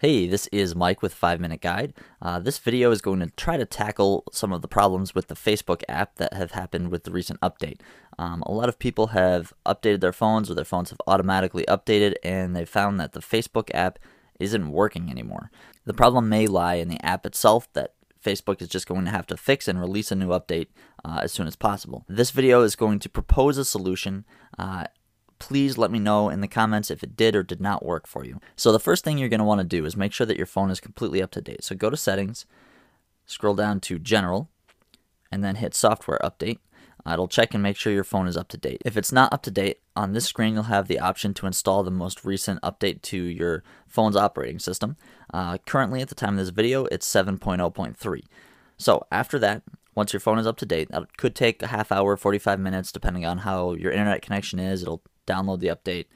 Hey, this is Mike with 5 Minute Guide. Uh, this video is going to try to tackle some of the problems with the Facebook app that have happened with the recent update. Um, a lot of people have updated their phones or their phones have automatically updated and they found that the Facebook app isn't working anymore. The problem may lie in the app itself that Facebook is just going to have to fix and release a new update uh, as soon as possible. This video is going to propose a solution uh, please let me know in the comments if it did or did not work for you. So the first thing you're going to want to do is make sure that your phone is completely up to date. So go to settings, scroll down to general, and then hit software update. It'll check and make sure your phone is up to date. If it's not up to date, on this screen you'll have the option to install the most recent update to your phone's operating system. Uh, currently, at the time of this video, it's 7.0.3. So after that, once your phone is up to date, that could take a half hour, 45 minutes, depending on how your internet connection is. It'll download the update,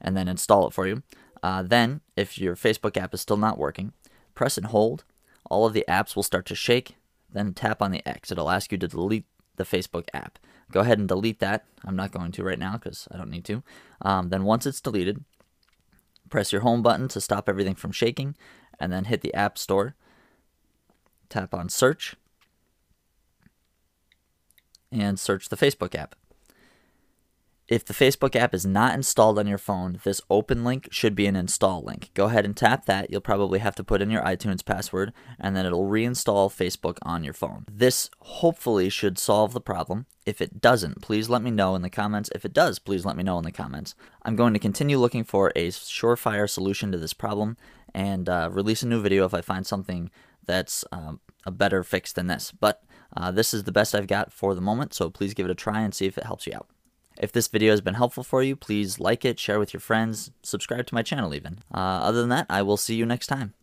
and then install it for you. Uh, then, if your Facebook app is still not working, press and hold. All of the apps will start to shake. Then tap on the X. It'll ask you to delete the Facebook app. Go ahead and delete that. I'm not going to right now because I don't need to. Um, then, once it's deleted, press your home button to stop everything from shaking, and then hit the App Store. Tap on Search and search the Facebook app. If the Facebook app is not installed on your phone, this open link should be an install link. Go ahead and tap that. You'll probably have to put in your iTunes password and then it'll reinstall Facebook on your phone. This hopefully should solve the problem. If it doesn't, please let me know in the comments. If it does, please let me know in the comments. I'm going to continue looking for a surefire solution to this problem and uh, release a new video if I find something that's um, a better fix than this. But uh, this is the best I've got for the moment, so please give it a try and see if it helps you out. If this video has been helpful for you, please like it, share with your friends, subscribe to my channel even. Uh, other than that, I will see you next time.